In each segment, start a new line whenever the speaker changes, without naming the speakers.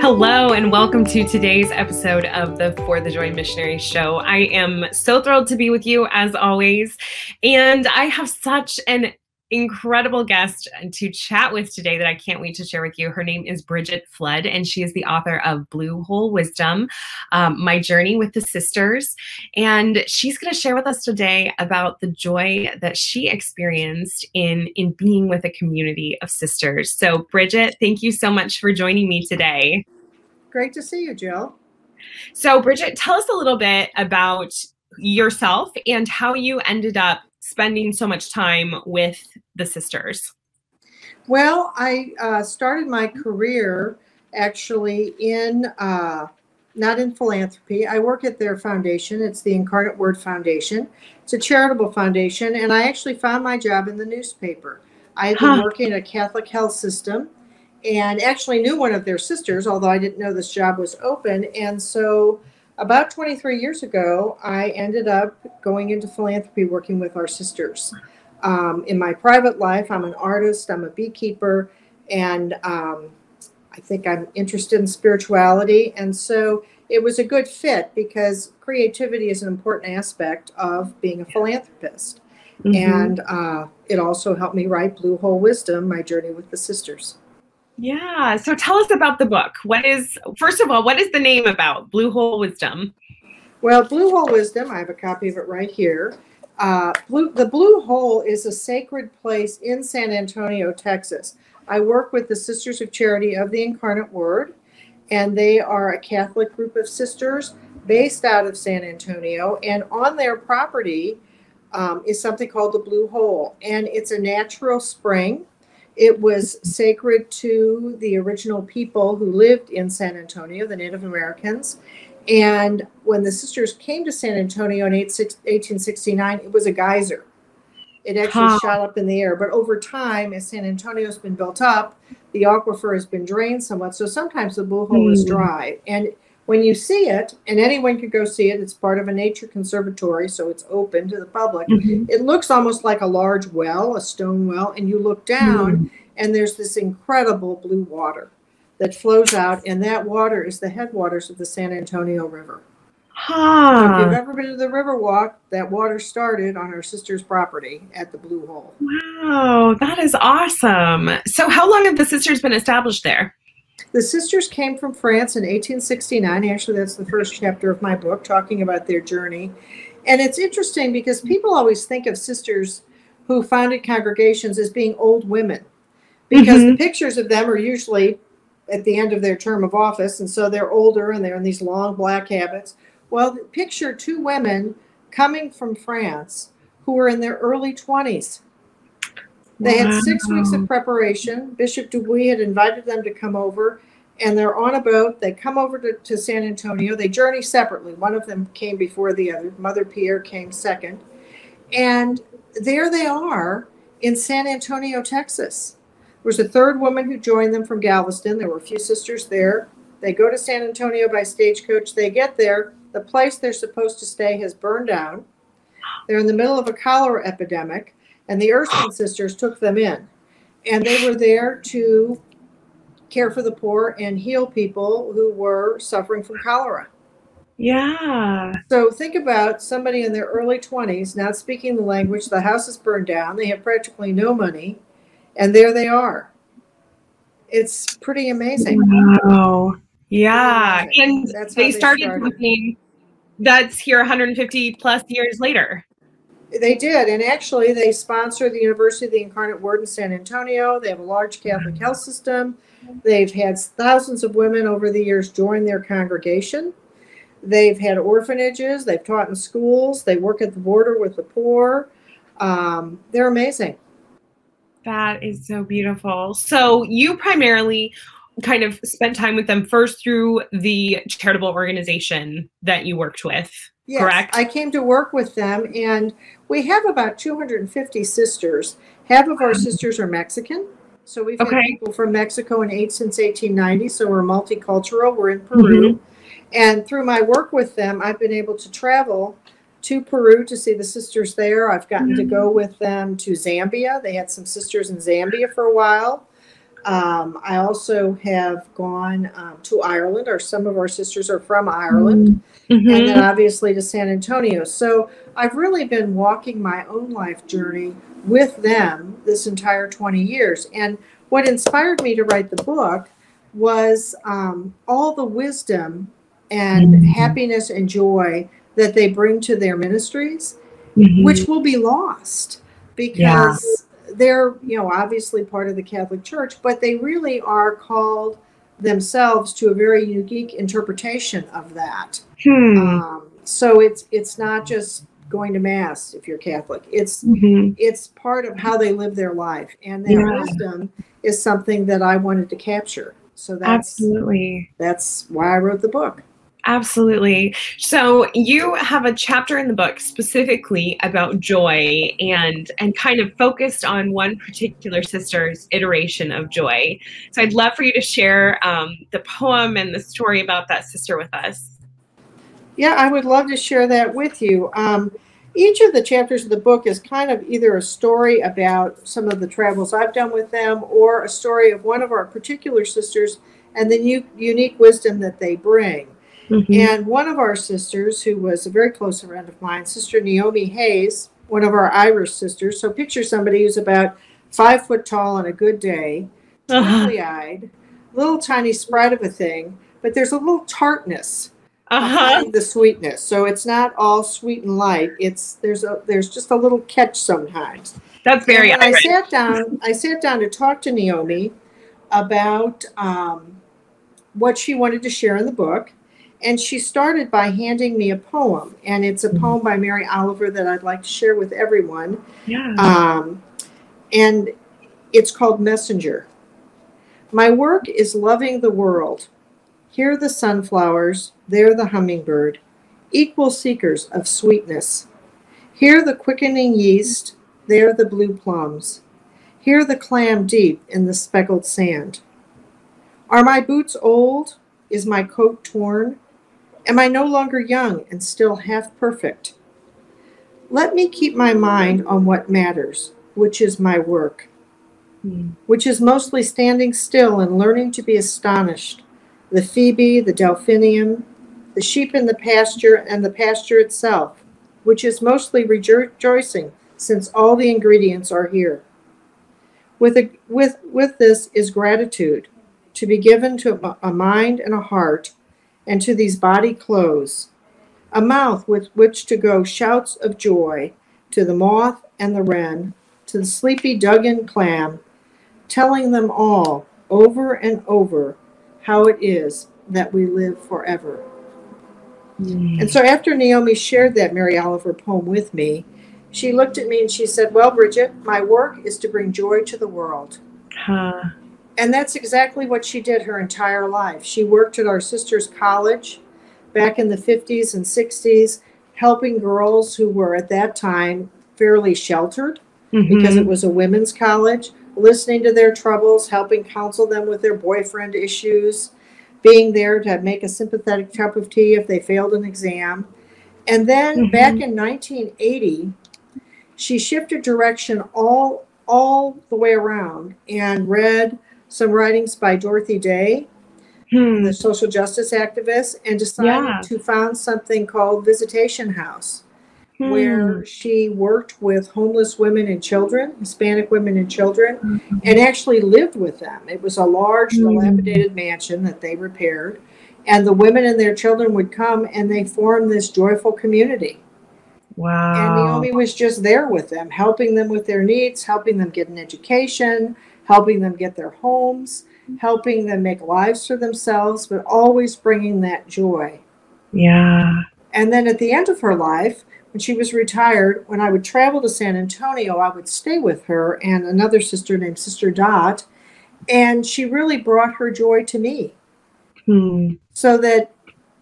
Hello, and welcome to today's episode of the For the Joy Missionary Show. I am so thrilled to be with you as always. And I have such an incredible guest to chat with today that I can't wait to share with you. Her name is Bridget Flood, and she is the author of Blue Hole Wisdom um, My Journey with the Sisters. And she's going to share with us today about the joy that she experienced in, in being with a community of sisters. So, Bridget, thank you so much for joining me today.
Great to see you, Jill.
So, Bridget, tell us a little bit about yourself and how you ended up spending so much time with the sisters.
Well, I uh, started my career actually in uh, not in philanthropy. I work at their foundation. It's the Incarnate Word Foundation. It's a charitable foundation, and I actually found my job in the newspaper. I had been huh. working at a Catholic health system and actually knew one of their sisters, although I didn't know this job was open. And so, about 23 years ago, I ended up going into philanthropy working with our sisters. Um, in my private life, I'm an artist, I'm a beekeeper, and um, I think I'm interested in spirituality. And so, it was a good fit because creativity is an important aspect of being a philanthropist. Mm-hmm. And uh, it also helped me write Blue Hole Wisdom, My Journey with the Sisters.
Yeah. So tell us about the book. What is, first of all, what is the name about? Blue Hole Wisdom.
Well, Blue Hole Wisdom, I have a copy of it right here. Uh, Blue, the Blue Hole is a sacred place in San Antonio, Texas. I work with the Sisters of Charity of the Incarnate Word, and they are a Catholic group of sisters based out of San Antonio. And on their property um, is something called the Blue Hole, and it's a natural spring it was sacred to the original people who lived in San Antonio, the Native Americans. And when the sisters came to San Antonio in 1869, it was a geyser. It actually huh. shot up in the air. But over time, as San Antonio's been built up, the aquifer has been drained somewhat. So sometimes the blue hole mm. is hmm. dry. And when you see it, and anyone can go see it, it's part of a nature conservatory, so it's open to the public. Mm-hmm. It looks almost like a large well, a stone well, and you look down, mm-hmm. and there's this incredible blue water that flows out, and that water is the headwaters of the San Antonio River.
Huh.
if you've ever been to the Riverwalk, that water started on our sister's property at the Blue Hole.
Wow, that is awesome. So, how long have the sisters been established there?
The sisters came from France in 1869. Actually, that's the first chapter of my book, talking about their journey. And it's interesting because people always think of sisters who founded congregations as being old women because mm-hmm. the pictures of them are usually at the end of their term of office. And so they're older and they're in these long black habits. Well, picture two women coming from France who were in their early 20s they had six weeks of preparation. Bishop Dubuis had invited them to come over, and they're on a boat. They come over to, to San Antonio. They journey separately. One of them came before the other. Mother Pierre came second. And there they are in San Antonio, Texas. There was a third woman who joined them from Galveston. There were a few sisters there. They go to San Antonio by stagecoach. They get there. The place they're supposed to stay has burned down. They're in the middle of a cholera epidemic and the Ursuline sisters took them in. And they were there to care for the poor and heal people who were suffering from cholera.
Yeah.
So think about somebody in their early 20s not speaking the language, the house is burned down, they have practically no money, and there they are. It's pretty amazing.
Wow. Yeah. And that's they, they started, started something that's here 150 plus years later.
They did, and actually, they sponsor the University of the Incarnate Word in San Antonio. They have a large Catholic health system. They've had thousands of women over the years join their congregation. They've had orphanages. They've taught in schools. They work at the border with the poor. Um, they're amazing.
That is so beautiful. So, you primarily kind of spent time with them first through the charitable organization that you worked with. Yes, correct?
I came to work with them, and we have about 250 sisters. Half of our sisters are Mexican. So we've okay. had people from Mexico and eight since 1890. So we're multicultural. We're in Peru. Mm-hmm. And through my work with them, I've been able to travel to Peru to see the sisters there. I've gotten to go with them to Zambia. They had some sisters in Zambia for a while. Um, I also have gone um, to Ireland, or some of our sisters are from Ireland,
Mhm.
and then obviously to San Antonio. So I've really been walking my own life journey with them this entire 20 years. And what inspired me to write the book was um, all the wisdom and
Mhm.
happiness and joy that they bring to their ministries
Mhm.
which will be lost because they're you know obviously part of the catholic church but they really are called themselves to a very unique interpretation of that
Hmm.
um, so it's it's not just going to mass if you're catholic it's
Mhm.
it's part of how they live their life and their
Yeah.
wisdom is something that i wanted to capture so that's
Absolutely.
that's why i wrote the book
Absolutely. So you have a chapter in the book specifically about joy and and kind of focused on one particular sister's iteration of joy. So I'd love for you to share um, the poem and the story about that sister with us.
Yeah, I would love to share that with you. Um, each of the chapters of the book is kind of either a story about some of the travels I've done with them or a story of one of our particular sisters and the u- unique wisdom that they bring.
Mhm.
And one of our sisters, who was a very close friend of mine, Sister Naomi Hayes, one of our Irish sisters. So picture somebody who's about five foot tall on a good day,
Uh-huh.
eyed, little tiny sprite of a thing, but there's a little tartness
Uh-huh.
the sweetness. So it's not all sweet and light. It's there's a there's just a little catch sometimes.
That's very
I sat down, I sat down to talk to Naomi about um, what she wanted to share in the book. And she started by handing me a poem, and it's a poem by Mary Oliver that I'd like to share with everyone.
Yeah.
Um, and it's called Messenger. My work is loving the world. Here the sunflowers, there the hummingbird, equal seekers of sweetness. Here the quickening yeast, there the blue plums. Here the clam deep in the speckled sand. Are my boots old? Is my coat torn? Am I no longer young and still half perfect? Let me keep my mind on what matters, which is my work, which is mostly standing still and learning to be astonished. The phoebe, the delphinium, the sheep in the pasture, and the pasture itself, which is mostly rejoicing, since all the ingredients are here. With, a, with, with this is gratitude, to be given to a mind and a heart, and to these body clothes, a mouth with which to go shouts of joy to the moth and the wren, to the sleepy dug-in clam, telling them all over and over how it is that we live forever.
Hmm.
And so after Naomi shared that Mary Oliver poem with me, she looked at me and she said, Well, Bridget, my work is to bring joy to the world.
Huh.
And that's exactly what she did her entire life. She worked at our sister's college back in the 50s and 60s, helping girls who were at that time fairly sheltered because
Mhm.
it was a women's college, listening to their troubles, helping counsel them with their boyfriend issues, being there to make a sympathetic cup of tea if they failed an exam. And then
Mhm.
back in 1980, she shifted direction all all the way around and read some writings by Dorothy Day,
Hmm.
the social justice activist, and decided
Yeah.
to found something called Visitation House
Hmm.
where she worked with homeless women and children, Hispanic women and children,
Mhm.
and actually lived with them. It was a large,
Mm.
dilapidated mansion that they repaired. And the women and their children would come and they formed this joyful community.
Wow. And.
Naomi was just there with them, helping them with their needs, helping them get an education, helping them get their homes, helping them make lives for themselves, but always bringing that joy.
Yeah.
And then at the end of her life, when she was retired, when I would travel to San Antonio, I would stay with her and another sister named Sister Dot. And she really brought her joy to me.
Hmm.
So that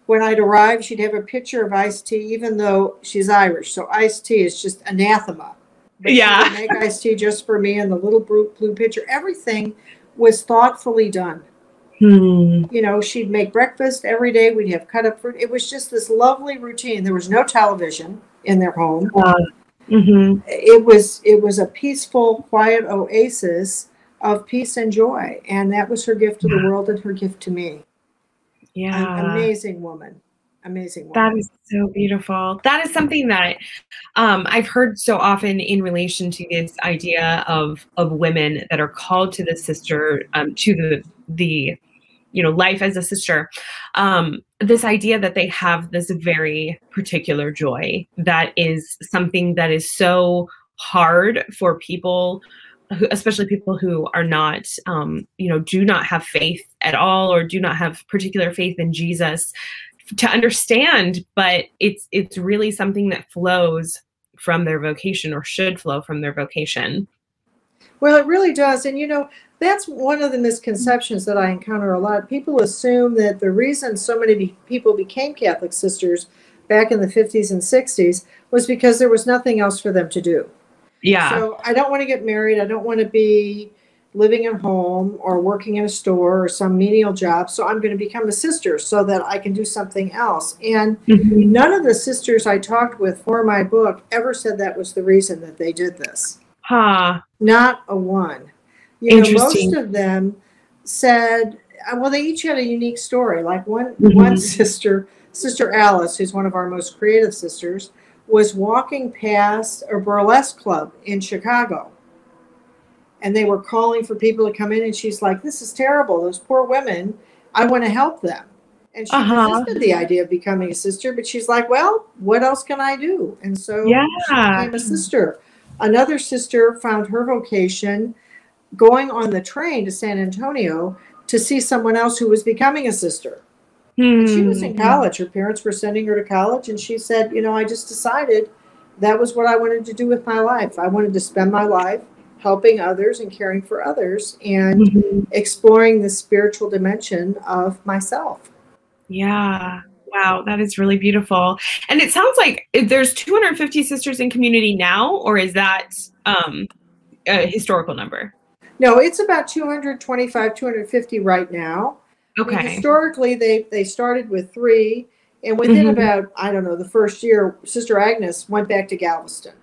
when I'd arrive, she'd have a pitcher of iced tea, even though she's Irish. So iced tea is just anathema.
Yeah.
make iced tea just for me and the little blue, blue pitcher. Everything was thoughtfully done.
Hmm.
you know, she'd make breakfast every day. We'd have cut up fruit. It was just this lovely routine. There was no television. in their home.
Uh, mm-hmm.
It was it was a peaceful, quiet oasis of peace and joy, and that was her gift to the world and her gift to me.
Yeah,
An amazing woman, amazing woman.
That is so beautiful. That is something that um, I've heard so often in relation to this idea of of women that are called to the sister um, to the the you know life as a sister um, this idea that they have this very particular joy that is something that is so hard for people who, especially people who are not um, you know do not have faith at all or do not have particular faith in jesus to understand but it's it's really something that flows from their vocation or should flow from their vocation
well, it really does. And you know, that's one of the misconceptions that I encounter a lot. People assume that the reason so many be- people became Catholic sisters back in the 50s and 60s was because there was nothing else for them to do.
yeah
So I don't want to get married. I don't want to be living at home or working in a store or some menial job. So I'm going to become a sister so that I can do something else. And
Mhm.
none of the sisters I talked with for my book ever said that was the reason that they did this.
huh
Not a one. You know, most of them said, uh, well, they each had a unique story. Like one
Mhm.
one sister, Sister Alice, who's one of our most creative sisters, was walking past a burlesque club in Chicago. And they were calling for people to come in, and she's like, This is terrible. Those poor women, I want to help them. And she
Uh-huh.
resisted the idea of becoming a sister, but she's like, Well, what else can I do? And so
Yeah.
she became a sister. Another sister found her vocation going on the train to San Antonio to see someone else who was becoming a sister. And she was in
Hmm.
college. Her parents were sending her to college, and she said, You know, I just decided that was what I wanted to do with my life. I wanted to spend my life helping others and caring for others and
Mhm.
exploring the spiritual dimension of myself.
Yeah. Wow, that is really beautiful. And it sounds like there's 250 sisters in community now, or is that um, a historical number?
No, it's about 225, 250 right now. I mean,
Okay.
historically, they they started with three, and within
Mhm.
about I don't know the first year, Sister Agnes went back to Galveston.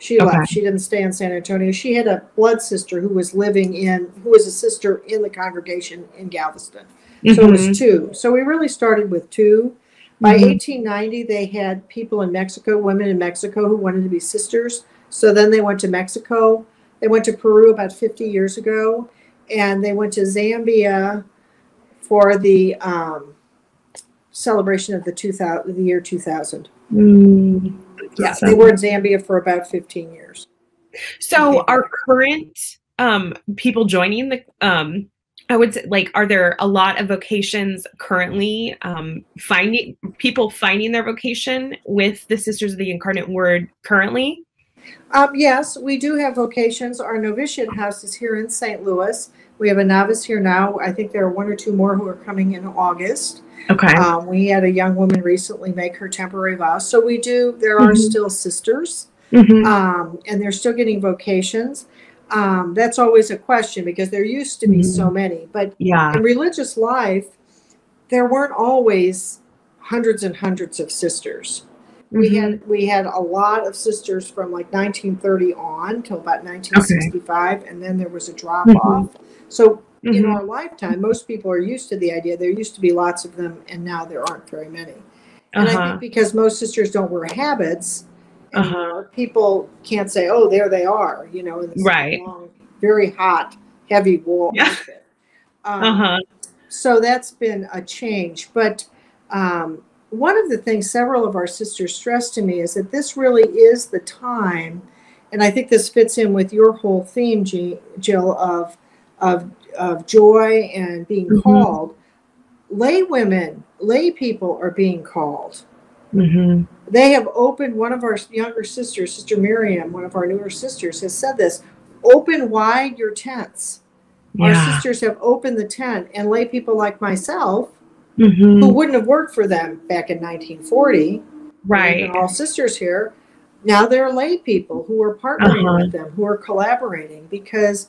She
Okay.
left. She didn't stay in San Antonio. She had a blood sister who was living in, who was a sister in the congregation in Galveston. So it was two. So we really started with two. By
Mhm.
1890, they had people in Mexico, women in Mexico who wanted to be sisters. So then they went to Mexico. They went to Peru about 50 years ago, and they went to Zambia for the um, celebration of the 2000, the year 2000.
Mm.
Yeah,
So-
they were in Zambia for about 15 years.
So our current um, people joining the um, I would say like are there a lot of vocations currently um, finding people finding their vocation with the Sisters of the Incarnate Word currently?
Um, yes, we do have vocations. Our novitiate house is here in St. Louis. We have a novice here now. I think there are one or two more who are coming in August.
Okay.
Um, we had a young woman recently make her temporary vow. So we do, there are
Mhm.
still sisters,
Mhm.
um, and they're still getting vocations. Um, that's always a question because there used to be so many. But
Yeah.
in religious life, there weren't always hundreds and hundreds of sisters. We
Mhm.
had we had a lot of sisters from like 1930 on till about 1965, and then there was a drop
Mhm.
off. So in
Mhm.
our lifetime, most people are used to the idea there used to be lots of them, and now there aren't very many. And I
Uh-huh.
think because most sisters don't wear habits,
Uh-huh.
people can't say, "Oh, there they are," you know, in this
Right.
long, very hot, heavy wool
Yeah.
outfit. Um,
Uh-huh.
so that's been a change. But um, one of the things several of our sisters stressed to me is that this really is the time, and I think this fits in with your whole theme, G- Jill, of of of joy and being
Mhm.
called. Lay women, lay people are being called.
Mhm.
They have opened. One of our younger sisters, Sister Miriam, one of our newer sisters, has said this: "Open wide your tents." Our sisters have opened the tent, and lay people like myself
Mhm.
who wouldn't have worked for them back in 1940.
Right.
All sisters here. Now they're lay people who are partnering
Uh-huh.
with them, who are collaborating, because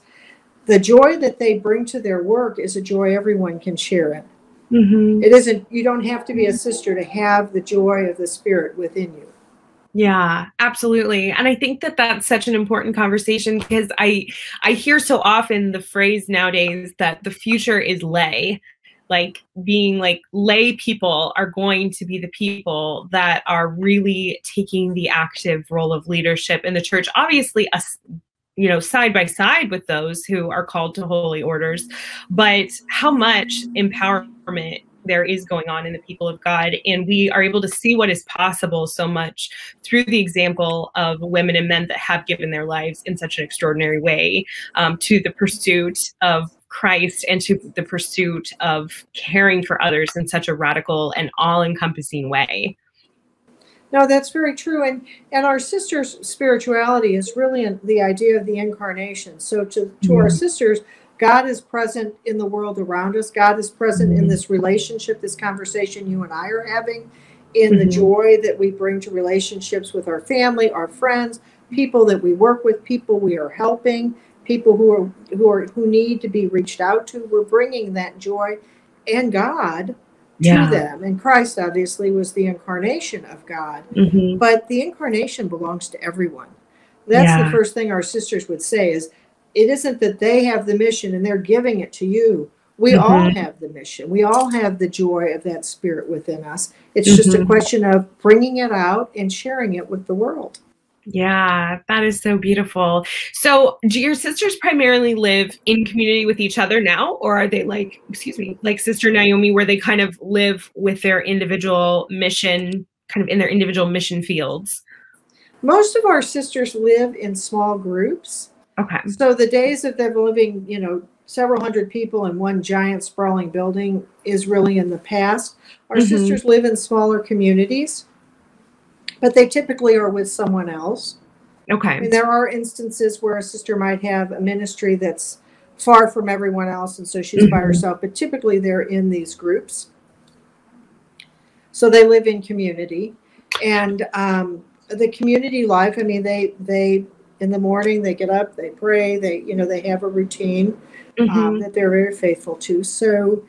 the joy that they bring to their work is a joy everyone can share in.
Mhm.
It isn't, you don't have to be a sister to have the joy of the Spirit within you.
Yeah, absolutely. And I think that that's such an important conversation because I I hear so often the phrase nowadays that the future is lay like being like lay people are going to be the people that are really taking the active role of leadership in the church obviously us you know side by side with those who are called to holy orders but how much empowerment there is going on in the people of God. And we are able to see what is possible so much through the example of women and men that have given their lives in such an extraordinary way um, to the pursuit of Christ and to the pursuit of caring for others in such a radical and all encompassing way.
No, that's very true. And and our sisters' spirituality is really the idea of the incarnation. So to, to mm-hmm. our sisters, God is present in the world around us. God is present in mm-hmm. this relationship, this conversation you and I are having, in mm-hmm. the joy that we bring to relationships with our family, our friends, people that we work with, people we are helping, people who are who are who need to be reached out to. We're bringing that joy and God yeah. to them. And Christ obviously was the incarnation of God. Mm-hmm. But the incarnation belongs to everyone. That's yeah. the first thing our sisters would say is it isn't that they have the mission and they're giving it to you. We mm-hmm. all have the mission. We all have the joy of that spirit within us. It's mm-hmm. just a mm-hmm. question of bringing it out and sharing it with the world.
Yeah, that is so beautiful. So, do your sisters primarily live in community with each other now, or are they like, excuse me, like Sister Naomi, where they kind of live with their individual mission, kind of in their individual mission fields?
Most of our sisters live in small groups.
Okay.
So the days of them living, you know, several hundred people in one giant sprawling building is really in the past. Our mm-hmm. sisters live in smaller communities, but they typically are with someone else.
Okay.
I mean, there are instances where a sister might have a ministry that's far from everyone else, and so she's mm-hmm. by herself, but typically they're in these groups. So they live in community. And um, the community life, I mean, they, they in the morning they get up they pray they you know they have a routine mm-hmm. um, that they're very faithful to so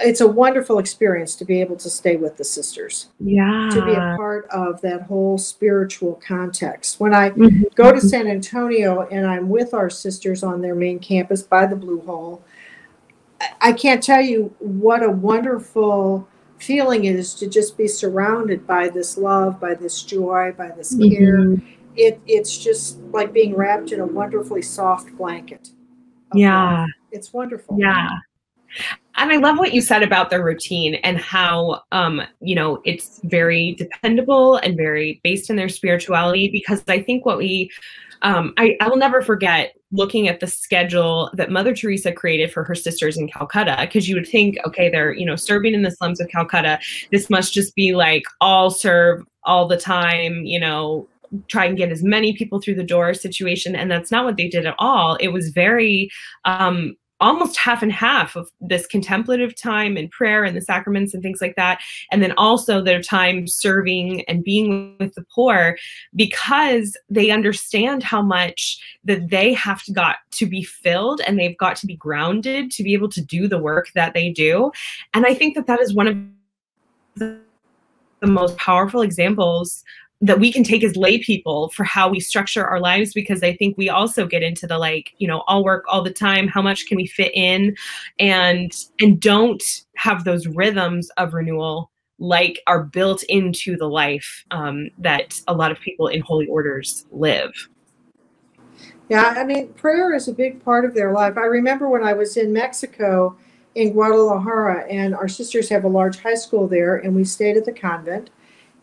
it's a wonderful experience to be able to stay with the sisters
yeah
to be a part of that whole spiritual context when i mm-hmm. go to san antonio and i'm with our sisters on their main campus by the blue hole i can't tell you what a wonderful feeling it is to just be surrounded by this love by this joy by this mm-hmm. care it it's just like being wrapped in a wonderfully soft blanket.
Yeah. Love.
It's wonderful.
Yeah. And I love what you said about their routine and how, um, you know, it's very dependable and very based in their spirituality. Because I think what we, um, I, I will never forget looking at the schedule that Mother Teresa created for her sisters in Calcutta. Because you would think, okay, they're, you know, serving in the slums of Calcutta. This must just be like all serve all the time, you know, try and get as many people through the door situation and that's not what they did at all it was very um, almost half and half of this contemplative time and prayer and the sacraments and things like that. And then also their time serving and being with the poor because they understand how much that they have to got to be filled and they've got to be grounded to be able to do the work that they do. And i think that that is one of the most powerful examples that we can take as lay people for how we structure our lives because I think we also get into the like, you know, all work all the time, how much can we fit in and and don't have those rhythms of renewal like are built into the life um, that a lot of people in holy orders live.
Yeah, I mean, prayer is a big part of their life. I remember when I was in Mexico in Guadalajara, and our sisters have a large high school there, and we stayed at the convent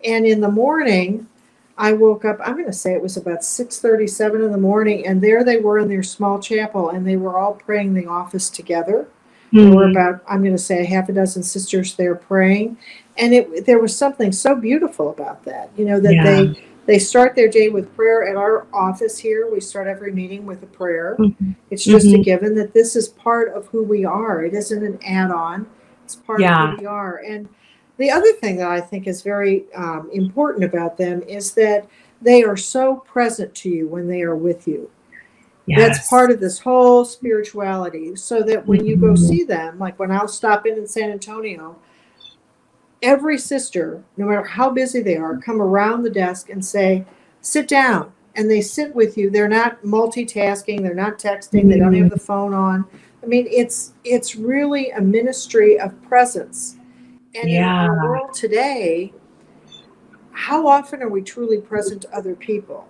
and in the morning, I woke up, I'm going to say it was about 6:37 in the morning and there they were in their small chapel and they were all praying the office together. Mm-hmm. There were mm-hmm. about I'm going to say a half a dozen sisters there praying and it there was something so beautiful about that. You know that yeah. they they start their day with prayer at our office here. We start every meeting with a prayer. Mm-hmm. It's just mm-hmm. a given that this is part of who we are. It isn't an add-on. It's part yeah. of who we are. And the other thing that I think is very um, important about them is that they are so present to you when they are with you. Yes. That's part of this whole spirituality. So that when you go mm-hmm. see them, like when I'll stop in in San Antonio, every sister, no matter how busy they are, come around the desk and say, sit down. And they sit with you. They're not multitasking, they're not texting, they don't have the phone on. I mean, it's it's really a ministry of presence. And
Yeah.
in our world today, how often are we truly present to other people?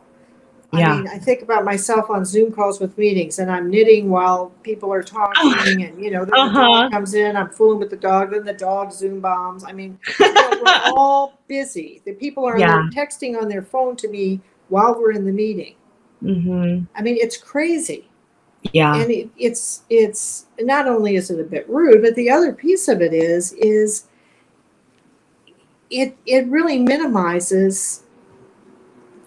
Yeah.
I mean, I think about myself on Zoom calls with meetings, and I'm knitting while people are talking, and you know, the
Uh-huh.
dog comes in, I'm fooling with the dog, then the dog Zoom bombs. I mean, you know, we're all busy. The people are
Yeah.
texting on their phone to me while we're in the meeting.
hmm
I mean, it's crazy,
Yeah.
and it, it's it's not only is it a bit rude, but the other piece of it is is it it really minimizes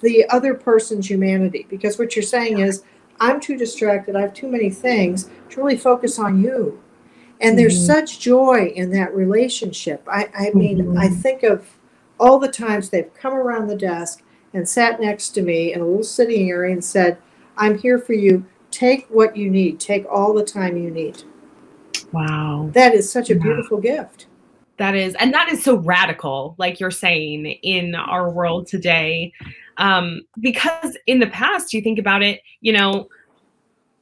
the other person's humanity because what you're saying is I'm too distracted, I have too many things to really focus on you. And there's
Mhm.
such joy in that relationship. I, I mean, I
Mhm.
think of all the times they've come around the desk and sat next to me in a little sitting area and said, I'm here for you. Take what you need. Take all the time you need.
Wow.
That is such a
Yeah.
beautiful gift.
That is, and that is so radical, like you're saying, in our world today. Um, because in the past, you think about it, you know,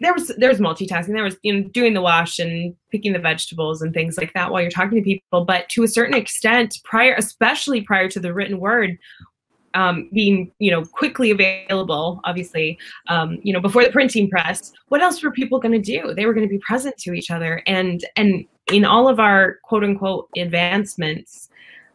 there was there was multitasking. There was you know doing the wash and picking the vegetables and things like that while you're talking to people. But to a certain extent, prior, especially prior to the written word, um, being you know quickly available, obviously, um, you know before the printing press, what else were people going to do? They were going to be present to each other, and and in all of our quote unquote advancements,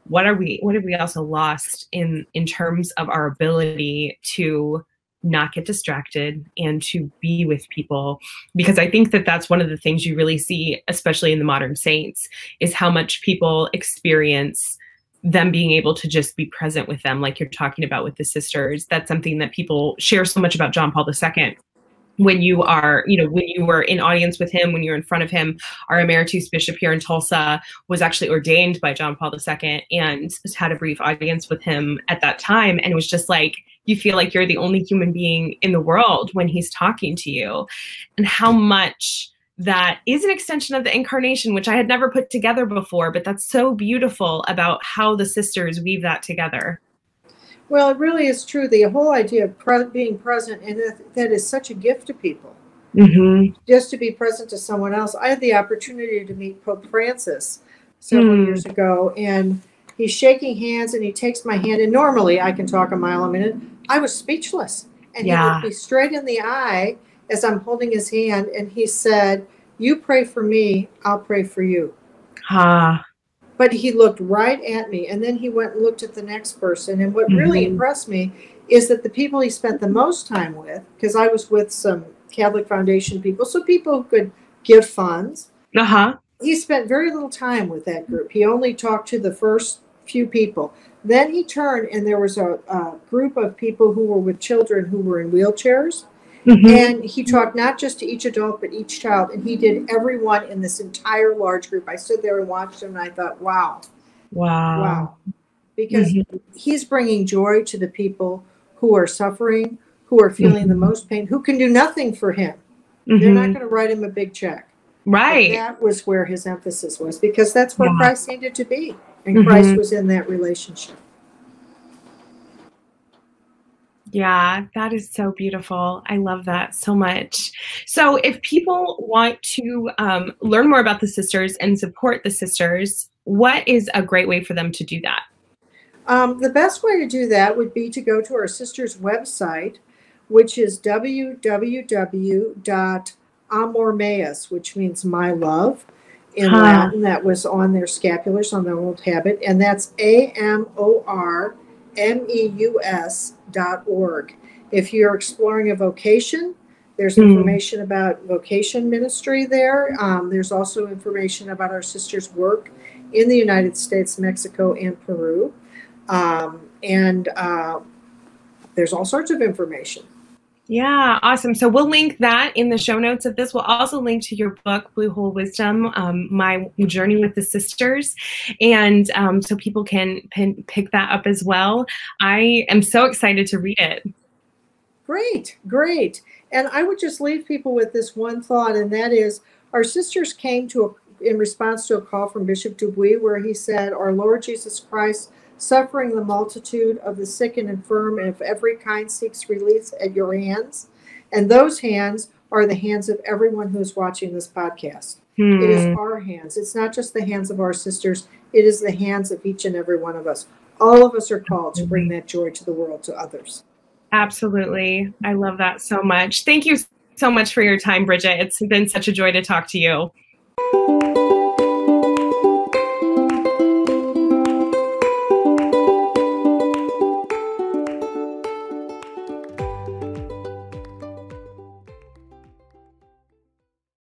what are we? What have we also lost in in terms of our ability to not get distracted and to be with people because i think that that's one of the things you really see especially in the modern saints is how much people experience them being able to just be present with them like you're talking about with the sisters. That's something that people share so much about john paul ii when you are you know when you were in audience with him when you're in front of him our emeritus bishop here in tulsa was actually ordained by john paul ii and had a brief audience with him at that time. And it was just like you feel like you're the only human being in the world when he's talking to you. And how much that is an extension of the incarnation which i had never put together before but that's so beautiful about how the sisters weave that together
Well, it really is true. The whole idea of pre- being present, and that, that is such a gift to people.
mm-hmm.
Just to be present to someone else. I had the opportunity to meet Pope Francis several
Hmm.
years ago, and he's shaking hands and he takes my hand. And normally I can talk a mile a minute. I was speechless. And he looked me straight in the eye as I'm holding his hand, and he said, You pray for me, I'll pray for you.
ah
But he looked right at me, and then he went and looked at the next person. And what really
Mhm.
impressed me is that the people he spent the most time with, because I was with some Catholic Foundation people, so people who could give funds,
uh-huh
he spent very little time with that group. He only talked to the first few people. Then he turned, and there was a, a group of people who were with children who were in wheelchairs.
Mhm.
And he talked not just to each adult, but each child. And he did everyone in this entire large group. I stood there and watched him, and I thought, wow,
wow
wow. Because
Mhm.
he's bringing joy to the people who are suffering, who are feeling the
Mhm.
most pain, who can do nothing for him. They're not
Mhm.
going to write him a big check. But
right
that was where his emphasis was because that's where
Yeah.
Christ needed to be. And
Mhm.
Christ was in that relationship.
Yeah, that is so beautiful. I love that so much. So, if people want to um, learn more about the sisters and support the sisters, what is a great way for them to do that?
Um, the best way to do that would be to go to our sister's website, which is www.amormeus, which means my love in
Huh.
Latin. That was on their scapulars on their old habit. And that's A M O R M E U S dot org. If you're exploring a vocation, there's
Hmm.
information about vocation ministry there. Um, there's also information about our sisters' work in the United States, Mexico, and Peru. Um, and uh, there's all sorts of information.
Yeah, awesome. So we'll link that in the show notes of this. We'll also link to your book, Blue Hole Wisdom, um, My Journey with the Sisters. And um, so people can, can pick that up as well. I am so excited to read it.
Great, great. And I would just leave people with this one thought, and that is our sisters came to a, in response to a call from Bishop Dubuis, where he said, Our Lord Jesus Christ, suffering the multitude of the sick and infirm and of every kind, seeks release at your hands. And those hands are the hands of everyone who is watching this podcast. Hmm. It is hmm. our hands. It's not just the hands of our sisters, it is the hands of each and every one of us. All of us are called to bring that joy to the world, to others.
Absolutely. I love that so much. Thank you so much for your time, Bridget. It's been such a joy to talk to you.